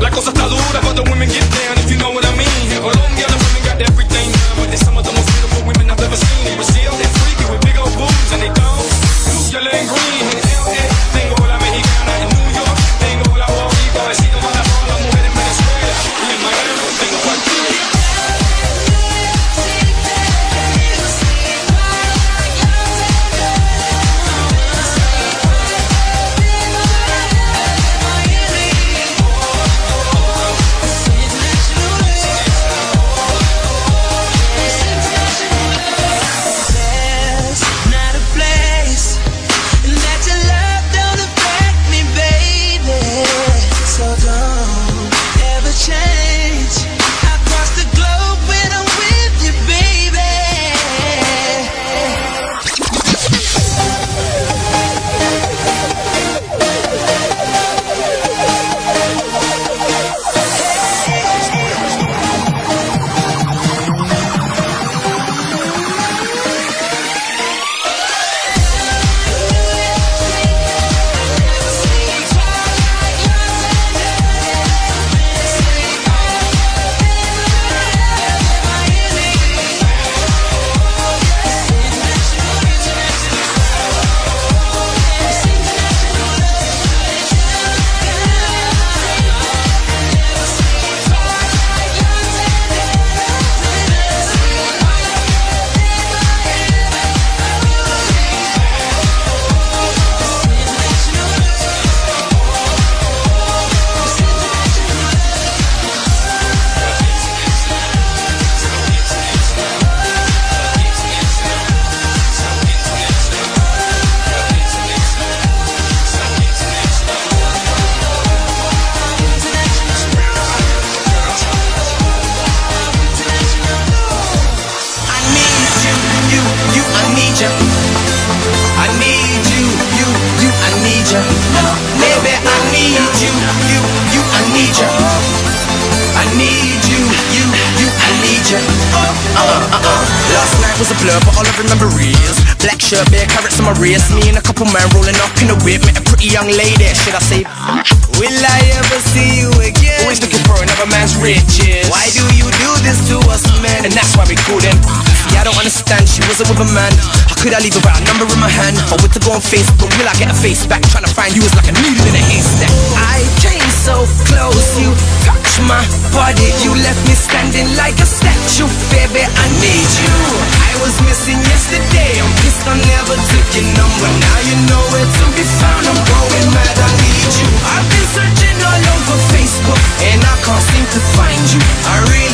La cosa está dura cuando was a blur, but all I remember is Black shirt, bare carats on my wrist Me and a couple men rolling up in a whip Met a pretty young lady, should I say Will I ever see you again? Always looking for another man's riches Why do you do this to us men? And that's why we couldn't Yeah, I don't understand, she wasn't with a man How could I leave without a number in my hand? Or with to go on Facebook, will I get a face back? Trying to find you was like a needle in a haystack I came so close, you touched my body You left me standing like a statue Baby, I need you I missing yesterday I'm pissed I never took your number. Now you know where to be found. I'm going mad, I need you. I've been searching all over Facebook And I can't seem to find you. I really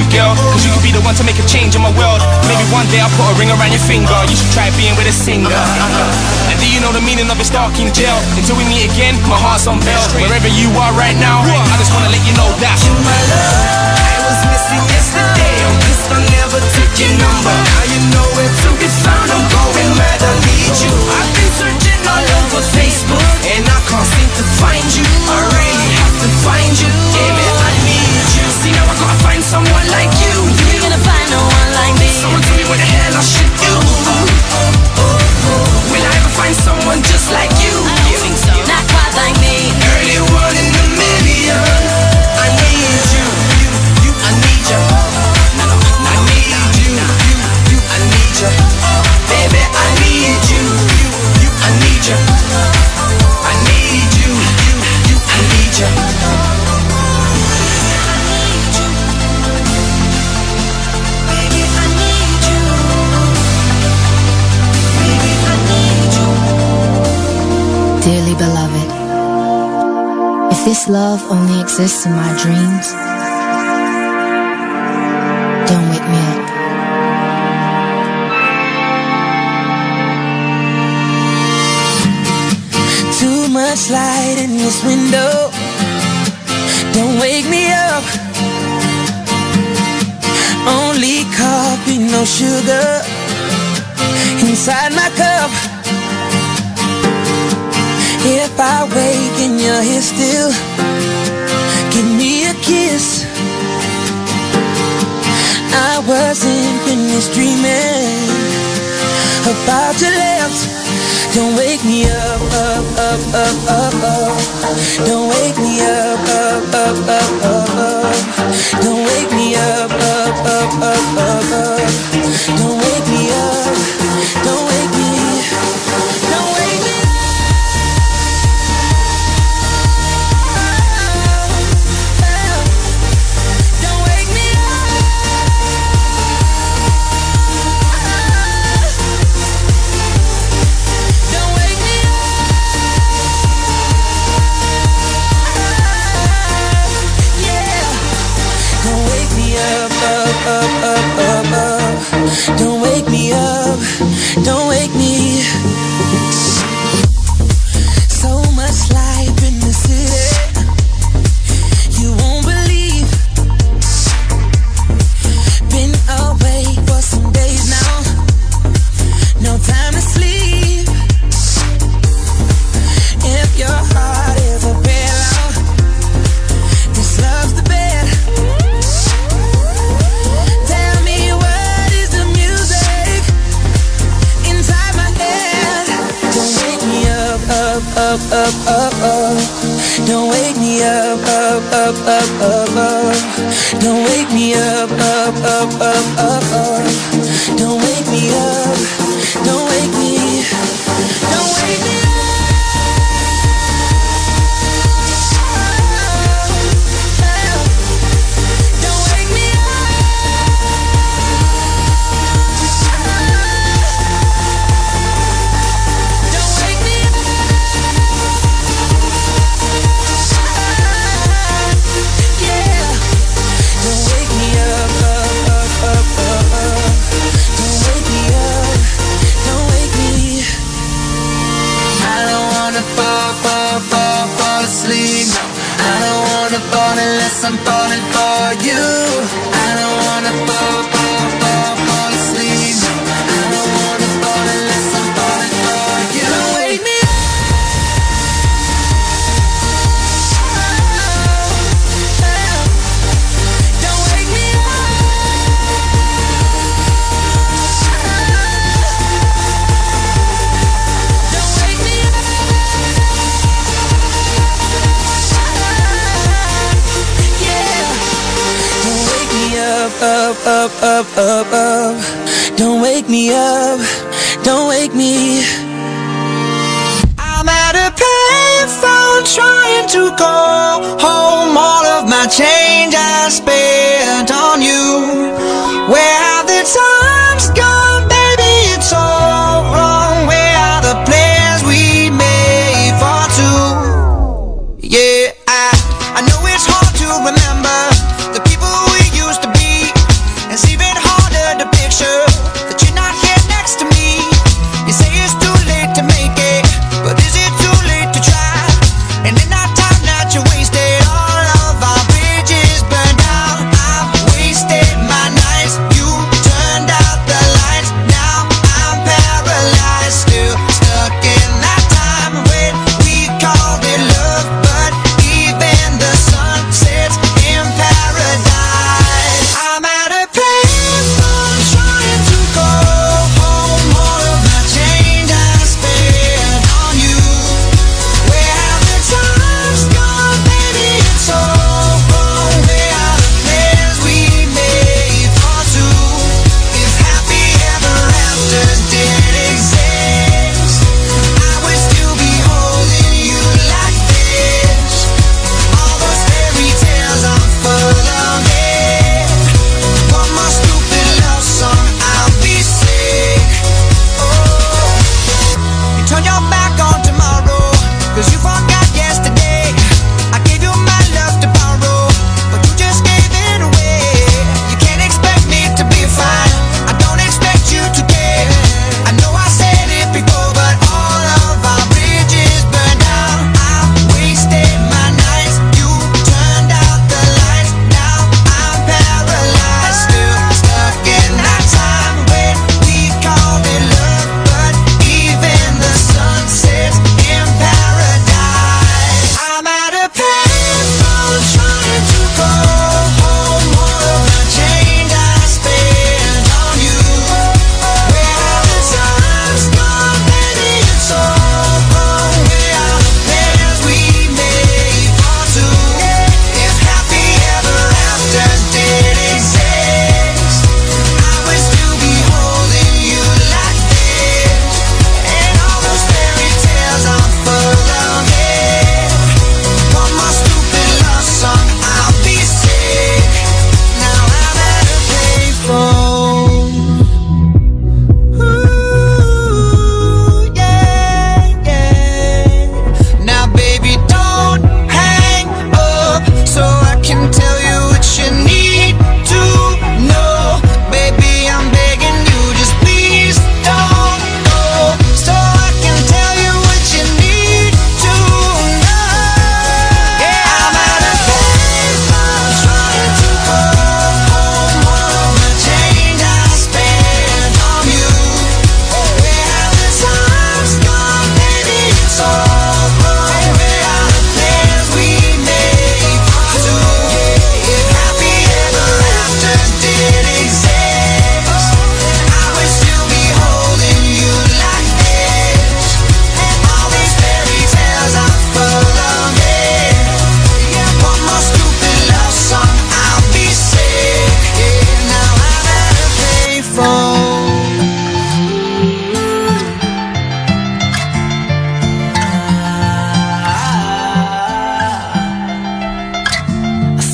you, girl. Cause you could be the one to make a change in my world. Maybe one day I'll put a ring around your finger. You should try being with a singer. And do you know the meaning of a dark in jail? Until we meet again, my heart's on bail. Wherever you are right now, I just wanna let you know that. My love, I was missing yesterday I'm pissed I never took your number Now you know where to be found I'm going mad, I need you I've been searching all over Facebook And I can't seem to find you I really have to find you Baby, I if this love only exists in my dreams, don't wake me up. Too much light in this window. Don't wake me up. Only coffee, no sugar. Inside my I wake and you're here still, give me a kiss. I wasn't finished dreaming about your lips. Don't wake me up, up, up, up, up, up. Don't wake me up, up, up, up, up, up. Don't wake me up, up, up, up, up, up. up, up, up. Don't wake me up, don't wake me. I'm at a payphone trying to call home.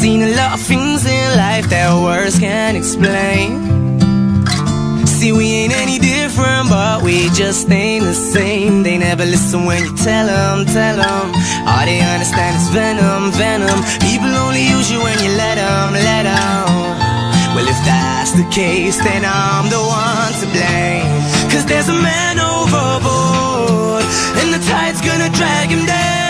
Seen a lot of things in life that words can't explain. See, we ain't any different, but we just ain't the same. They never listen when you tell them, tell them. All they understand is venom, venom. People only use you when you let them, let them. Well, if that's the case, then I'm the one to blame. Cause there's a man overboard, and the tide's gonna drag him down.